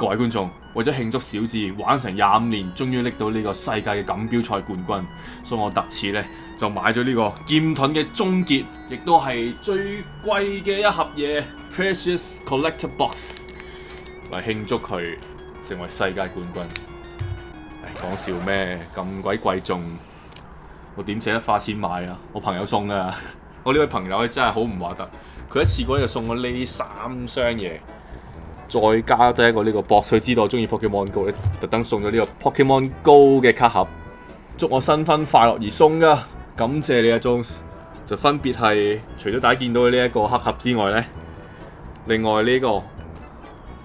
各位觀眾，為咗慶祝小智玩成廿五年，終於拎到呢個世界嘅錦標賽冠軍，所以我特此呢就買咗呢個劍盾嘅終結，亦都係最貴嘅一盒嘢 Precious Collector Box 嚟慶祝佢成為世界冠軍。唉，講笑咩？咁鬼貴重，我點捨得花錢買啊？我朋友送噶，我呢位朋友真係好唔話得，佢一次過咧就送我呢三箱嘢。再加多一個呢個博水之道中意 Pokemon Go 咧，特登送咗呢個 Pokemon Go 嘅卡盒，祝我新婚快樂而送噶，感謝你啊 Jones。就分別係除咗大家見到呢一個黑盒之外呢，另外呢個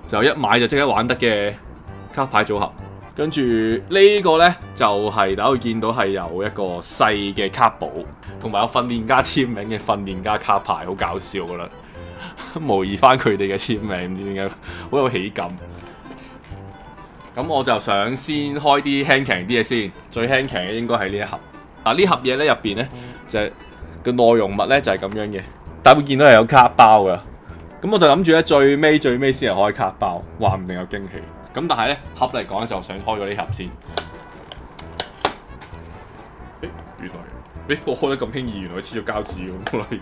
就一買就即刻玩得嘅卡牌組合，跟住呢個呢，就係大家會見到係有一個細嘅卡簿，同埋有訓練家簽名嘅訓練家卡牌，好搞笑噶啦〜模擬翻佢哋嘅簽名，唔知點解好有喜感。咁我就想先開啲輕強啲嘢先，最輕強嘅應該係呢一盒。嗱呢盒嘢咧入邊咧就係個內容物咧就係咁樣嘅，大家會見到係有卡包噶。咁我就諗住咧最尾最尾先係開卡包，話唔定有驚喜。咁但係咧盒嚟講就想開咗呢盒先。誒，原來誒我開得咁輕易，原來黐咗膠紙咁，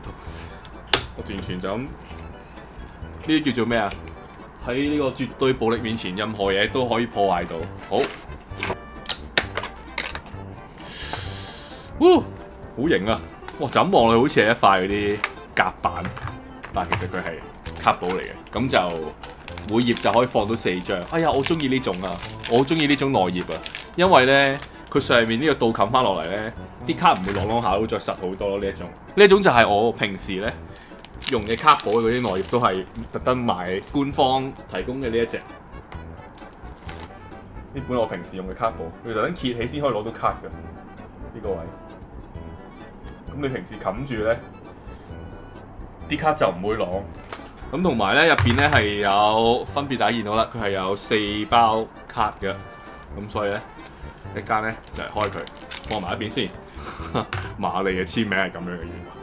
我完全就咁。呢啲叫做咩啊？喺呢個絕對暴力面前，任何嘢都可以破壞到。好，哇，好型啊！哇，就咁望落好似係一塊嗰啲夾板，但其實佢係卡宝嚟嘅。咁就每頁就可以放到四張。哎呀，我中意呢種啊！我好中意呢種內頁啊，因為咧佢上面呢個倒冚翻落嚟咧，啲卡唔會啷啷下都再實好多咯。呢一種呢一種就係我平時咧。用嘅卡簿嗰啲內頁都係特登買官方提供嘅呢一隻，呢本我平時用嘅卡簿，佢特登揭起先可以攞到卡嘅呢個位。咁你平時冚住咧，啲卡就唔會攞。咁同埋咧入邊咧係有分別，大家見到啦，佢係有四包卡嘅。咁所以咧一間咧就係開佢放埋一邊先。馬利嘅簽名係咁樣嘅樣。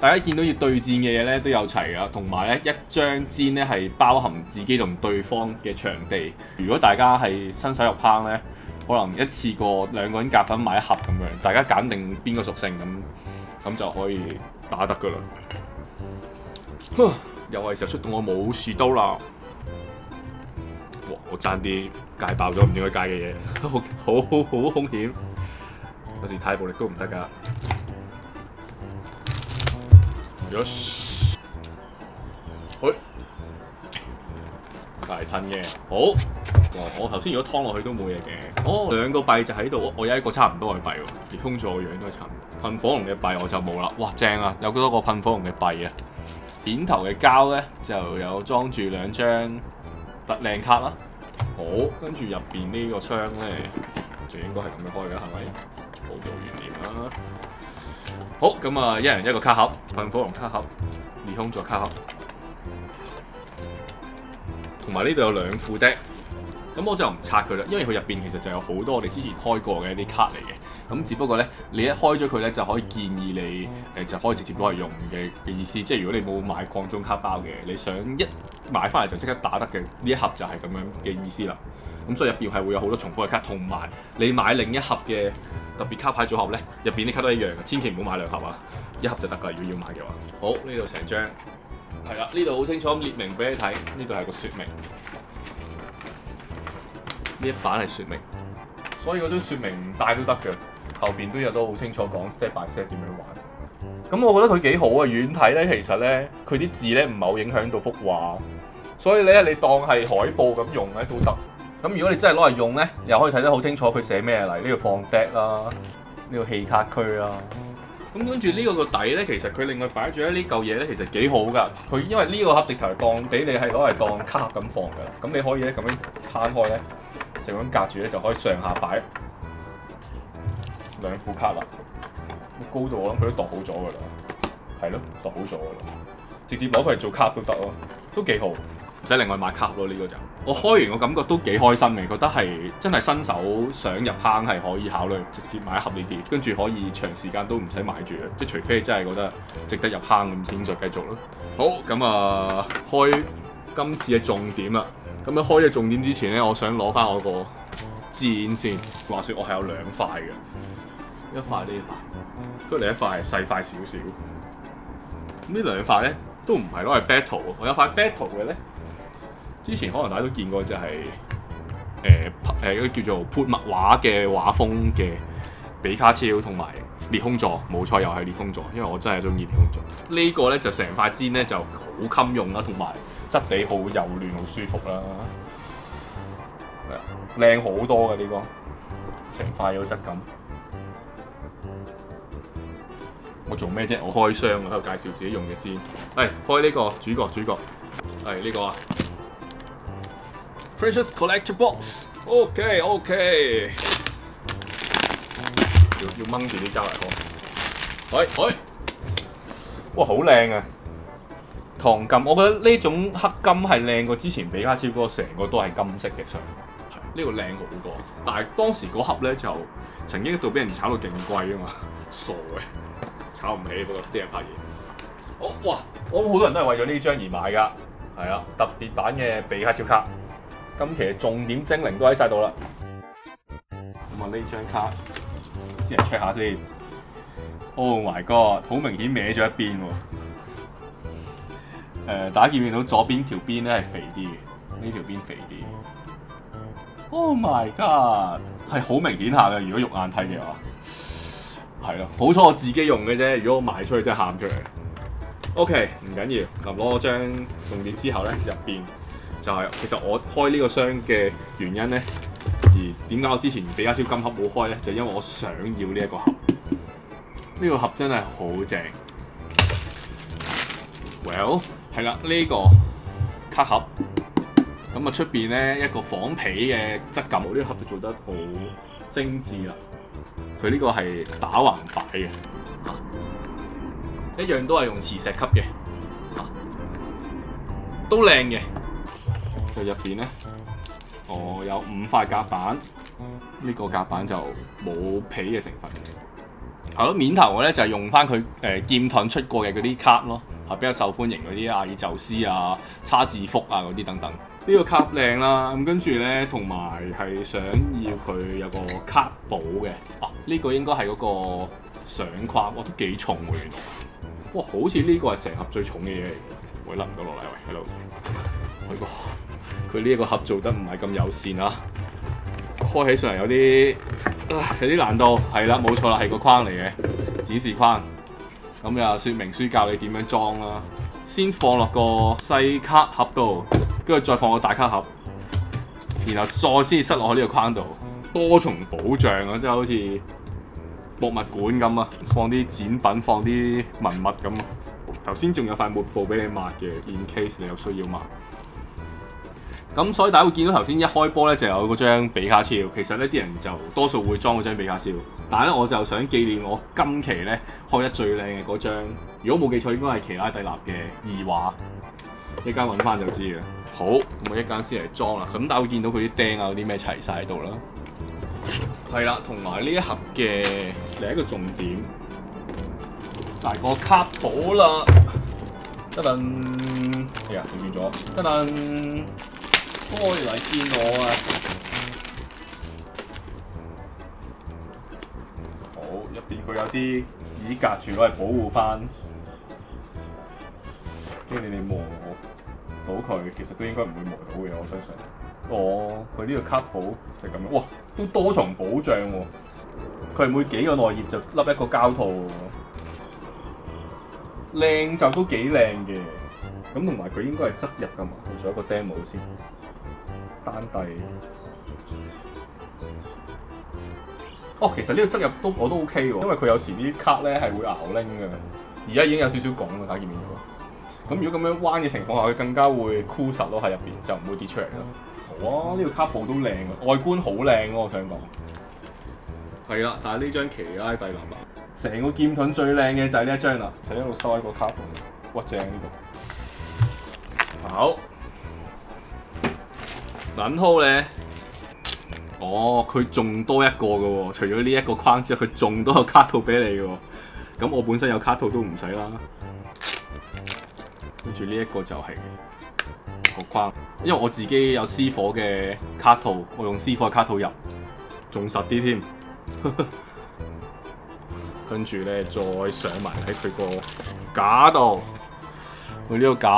大家見到要對戰嘅嘢咧都有齊噶，同埋咧一張氈咧係包含自己同對方嘅場地。如果大家係新手入坑咧，可能一次過兩個人夾粉買一盒咁樣，大家揀定邊個屬性咁，咁就可以打得噶啦。又係時候出動我武士刀啦！哇！我爭啲戒爆咗唔應該戒嘅嘢，好好好兇險，有時太暴力都唔得噶。Yes. 好，大吞嘅，好。我頭先如果劏落去都冇嘢嘅。哦，兩個幣就喺度，我有一個差唔多嘅幣喎，而空咗個樣都係差唔多。噴火龍嘅幣我就冇啦。哇，正啊，有多個噴火龍嘅幣啊。片頭嘅膠咧就有裝住兩張特靚卡啦。好，跟住入邊呢個箱咧就應該係咁樣開嘅，係咪？冇做完點啦。好，咁啊，一人一個卡盒，噴火龍卡盒，裂空座卡盒，同埋呢度有兩副 deck，咁我就唔拆佢啦，因為佢入邊其實就有好多我哋之前開過嘅一啲卡嚟嘅，咁只不過咧，你一開咗佢咧，就可以建議你誒就可以直接攞嚟用嘅嘅意思，即係如果你冇買礦中卡包嘅，你想一買翻嚟就即刻打得嘅呢一盒就係咁樣嘅意思啦。咁所以入邊係會有好多重複嘅卡，同埋你買另一盒嘅特別卡牌組合咧，入邊啲卡都一樣嘅，千祈唔好買兩盒啊，一盒就得㗎。如果要買嘅話，好，呢度成張係啦，呢度好清楚咁列明俾你睇，呢度係個説明，呢一版係説明，所以嗰張説明唔帶都得嘅，後邊都有都好清楚講 step by step 點樣玩。咁我覺得佢幾好啊，遠睇咧其實咧佢啲字咧唔係好影響到幅畫，所以咧你當係海報咁用咧都得。咁如果你真係攞嚟用咧，又可以睇得好清楚佢寫咩嚟，呢個放 deck 啦，呢個氣卡區啦。咁跟住呢個個底咧，其實佢另外擺住一呢嚿嘢咧，其實幾好噶。佢因為呢個盒直頭當俾你係攞嚟當卡盒咁放噶啦。咁你可以咧咁樣攤開咧，就咁隔住咧就可以上下擺兩副卡啦。高度我諗佢都度好咗噶啦，係咯，度好咗噶啦，直接攞佢嚟做卡都得咯，都幾好，唔使另外買卡咯呢個就。我開完我感覺都幾開心嘅，覺得係真係新手想入坑係可以考慮直接買一盒呢啲，跟住可以長時間都唔使買住，即係除非真係覺得值得入坑咁先再繼續咯。好，咁啊開今次嘅重點啦。咁樣開嘅重點之前咧，我想攞翻我個箭先。話說我係有兩塊嘅，一塊呢塊，跟住另一塊係細塊少少。咁呢兩塊咧都唔係攞嚟 battle，我有塊 battle 嘅咧。之前可能大家都見過就係誒誒嗰啲叫做潑墨畫嘅畫風嘅比卡超同埋裂空座，冇錯又係裂空座，因為我真係中意裂空座。這個、呢個咧就成塊煎咧就好襟用啦，同埋質地好柔嫩，好舒服啦。係啊，靚好多嘅呢、這個，成塊有質感。我做咩啫？我開箱我喺度介紹自己用嘅氈。係開呢個主角，主角係呢個啊。Precious Collector Box，OK OK，要要掹住啲膠嚟開，喂喂，哇好靚啊！糖金，我覺得呢種黑金係靚過之前比卡超嗰個成個都係金色嘅相，係呢、這個靚好多。但係當時嗰盒咧就曾經一度俾人炒到勁貴啊嘛，傻嘅，炒唔起，不過啲人拍嘢。哦哇，我好多人都係為咗呢張而買噶，係啊，特別版嘅比卡超卡。今期嘅重點精靈都喺晒度啦，咁啊呢張卡先嚟 check 下先。Oh my god，好明顯歪咗一邊喎。誒，大家見唔見到左邊條邊咧係肥啲嘅？呢條邊肥啲。Oh my god，係好明顯下嘅。如果肉眼睇嘅話，係咯，好彩我自己用嘅啫。如果我賣出去真係喊出嚟。OK，唔緊要，嗱攞張重點之後咧，入邊。就係、其實我開呢個箱嘅原因咧，而點解我之前比卡超金盒冇開咧？就因為我想要呢一個盒，呢、這個盒真係好正。Well，係啦，呢、這個卡盒，咁啊出邊咧一個仿皮嘅質感，呢、這個盒就做得好精緻啦。佢呢個係打橫擺嘅，一樣都係用磁石級嘅，都靚嘅。佢入邊咧，我有五塊夾板，呢、這個夾板就冇皮嘅成分嘅。係咯，面頭我咧就係、用翻佢誒劍盾出過嘅嗰啲卡咯，係比較受歡迎嗰啲阿爾宙斯啊、叉字福啊嗰啲等等。呢、這個卡靚啦，咁跟住咧同埋係想要佢有個卡簿嘅。啊，呢、這個應該係嗰個相框，哇都幾重喎原來。哇，好似呢個係成盒最重嘅嘢嚟會甩唔到落嚟喂，喺度。佢個佢呢一個盒做得唔係咁友善啊，開起上嚟有啲有啲難度，係啦，冇錯啦，係個框嚟嘅指示框，咁又說明書教你點樣裝啦，先放落個細卡盒度，跟住再放個大卡盒，然後再先塞落去呢個框度，多重保障啊，即係好似博物館咁啊，放啲展品，放啲文物咁。頭先仲有塊抹布俾你抹嘅，in case 你有需要抹。咁所以大家會見到頭先一開波咧就有嗰張比卡超，其實呢啲人就多數會裝嗰張比卡超，但係咧我就想紀念我今期咧開得最靚嘅嗰張，如果冇記錯應該係奇拉蒂納嘅二畫，一間揾翻就知嘅。好，咁我一間先嚟裝啦。咁大家會見到佢啲釘啊嗰啲咩齊晒喺度啦。係啦，同埋呢一盒嘅另一個重點就係個卡簿啦。得陣，哎呀，斷咗。得陣。開嚟見我啊！好，入邊佢有啲紙隔住攞嚟保護翻，驚你哋磨到佢，其實都應該唔會磨到嘅，我相信。哦，佢呢個卡簿就咁樣，哇，都多重保障喎！佢每幾個內頁就笠一個膠套，靚就都幾靚嘅。咁同埋佢應該係側入噶嘛？我做一個 demo 先。單帝哦，其實呢個側入都我都 OK 喎，因為佢有時啲卡咧係會熬拎嘅，而家已經有少少拱啦，睇見唔到？咁如果咁樣彎嘅情況下，佢更加會箍實咯喺入邊，就唔會跌出嚟咯。好啊，呢、這個卡布都靚啊，外觀好靚咯，我想講。係啦，就係、呢張奇拉蒂納啦。成個劍盾最靚嘅就係呢一張啦，就一路收喺個卡度，哇正呢、個。好，撚號咧，哦，佢仲多一個嘅喎，除咗呢一個框之外，佢仲多個卡套俾你嘅喎。咁我本身有卡套都唔使啦。跟住呢一個就係個框，因為我自己有私火嘅卡套，我用私火嘅卡套入，仲實啲添。跟住咧，再上埋喺佢個架度，佢呢個架，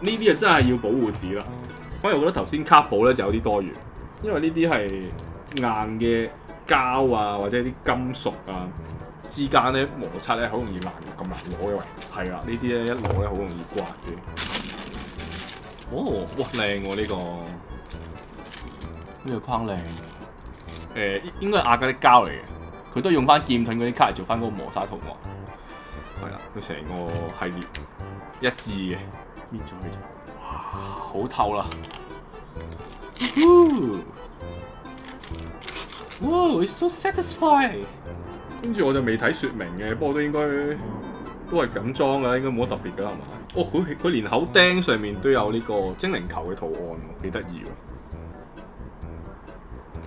呢啲啊真係要保護紙啦。反而我覺得頭先卡寶咧就有啲多餘，因為呢啲係硬嘅膠啊，或者啲金屬啊之間咧摩擦咧，好容易難咁難攞嘅。係啦，呢啲咧一攞咧好容易刮嘅。哦，哇靚喎呢個，呢個框靚。誒、呃，應該係亞加力膠嚟嘅。佢都用翻劍盾嗰啲卡嚟做翻嗰個磨砂圖案，係啦，佢成個系列一致嘅，搣咗佢就，哇，好透啦，哇，it's so satisfying。跟住我就未睇説明嘅，不過都應該都係咁裝噶，應該冇乜特別噶啦，係嘛？哦，佢佢連口釘上面都有呢個精靈球嘅圖案，幾得意喎！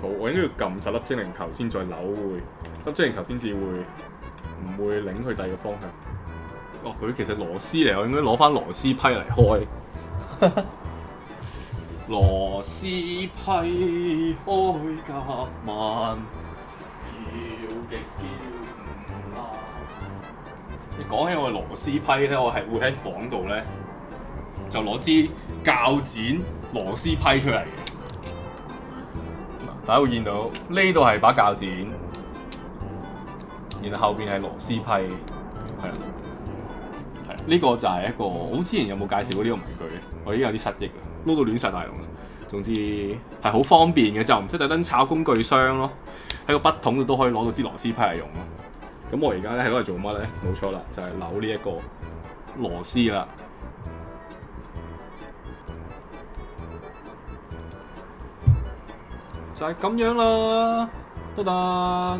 好，我應該要撳十粒精靈球先再扭會。粒精靈球先至會唔會擰去第二個方向？哦，佢其實螺絲嚟，我應該攞翻螺絲批嚟開。螺絲批開夾萬，叫極叫唔爛。你講起我螺絲批咧，我係會喺房度咧就攞支鉸剪螺絲批出嚟嘅。大家會見到呢度係把鉸剪。然後後邊係螺絲批，係啦，係呢、這個就係一個，我之前有冇介紹過呢個文具？我已經有啲失憶啦，撈到亂晒大龍啦。總之係好方便嘅，就唔使特登炒工具箱咯，喺個筆筒度都可以攞到支螺絲批嚟用咯。咁我而家咧係攞嚟做乜咧？冇錯啦，就係、扭呢一個螺絲啦，就係、咁樣啦，得得。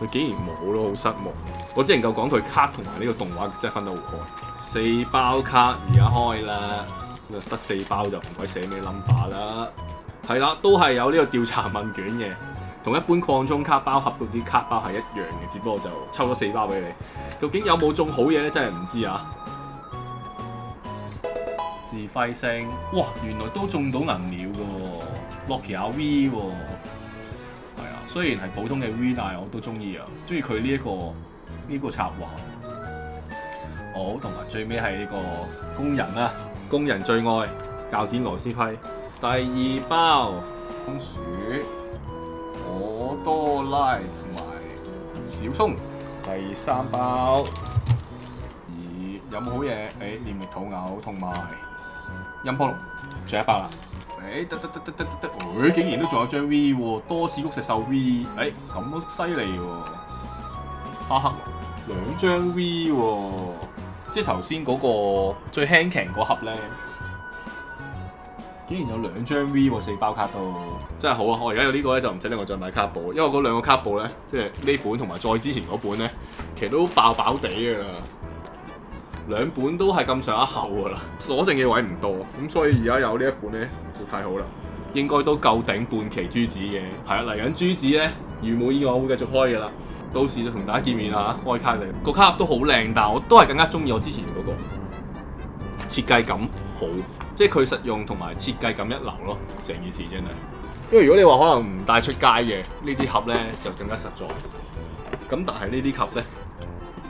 佢竟然冇咯，好失望。我只能夠講佢卡同埋呢個動畫真係分得好開。四包卡而家開啦，得四包就唔鬼寫咩 number 啦。係啦，都係有呢個調查問卷嘅，同一般擴充卡包盒嗰啲卡包係一樣嘅，只不過就抽咗四包俾你。究竟有冇中好嘢咧？真係唔知啊！自費聲，哇，原來都中到銀鳥嘅喎，Loki V 喎。雖然係普通嘅 V，但係我都中意啊，中意佢呢一個呢、呢個插畫。好，同埋最尾係呢個工人啦，工人最愛鉸剪螺絲批。第二包松鼠，可多拉同埋小松。第三包，咦，有冇好嘢？誒、欸，連力土偶同埋音波龍，最後一包啦。诶、得得得得得得得，诶、竟然都仲有張 V 喎，多士谷石獸 V，诶、咁犀利喎，哈哈，兩張 V 喎。即係頭先嗰個最輕騎嗰盒咧，竟然有兩張 V 喎，四包卡都真係好啊！我而家有呢個咧，就唔使另外再買卡簿，因為嗰兩個卡簿咧，即係呢本同埋再之前嗰本咧，其實都爆爆地㗎啦，兩本都係咁上下厚噶啦，所剩嘅位唔多，咁所以而家有呢一本咧就太好啦，應該都夠頂半期珠子嘅，係啊，嚟緊珠子咧，如無意外會繼續開㗎啦。到時就同大家見面啦，開卡嚟個卡盒都好靚，但我都係更加中意我之前嗰個設計感好，即係佢實用同埋設計感一流咯，成件事真係。因為如果你話可能唔帶出街嘅呢啲盒咧，就更加實在。咁但係呢啲盒咧，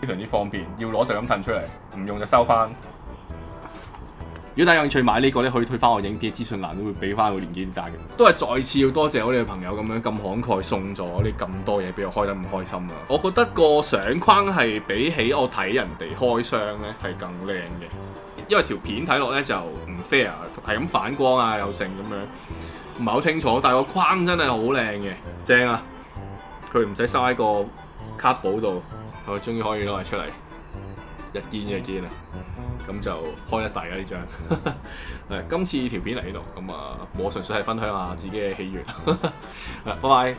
非常之方便。要攞就咁褪出嚟，唔用就收翻。如果大家有興趣買呢個咧，可以推翻我影片資訊欄，都會俾翻個連結大嘅。都係再次要多謝我哋嘅朋友咁樣咁慷慨送咗呢咁多嘢俾我，開得咁開心啊！我覺得個相框係比起我睇人哋開箱咧係更靚嘅，因為條片睇落咧就唔 fair，係咁反光啊又剩咁樣，唔係好清楚。但係個框真係好靚嘅，正啊！佢唔使收喺個卡簿度，我終於可以攞嚟出嚟。一堅一堅啊，咁就開得大啊呢張。誒，今次條片嚟呢度，咁啊，我純粹係分享下自己嘅喜悅。拜拜。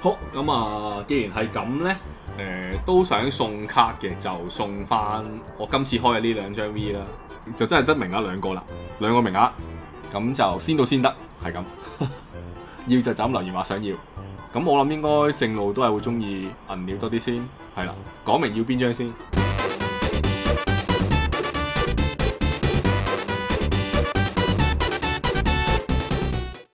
好，咁啊，既然係咁咧，誒、都想送卡嘅，就送翻我今次開嘅呢兩張 V 啦，就真係得名額兩個啦，兩個名額，咁就先到先得，系咁。要就就咁留言話想要，咁我諗應該正路都係會中意銀料多啲先，係啦，講明要邊張先。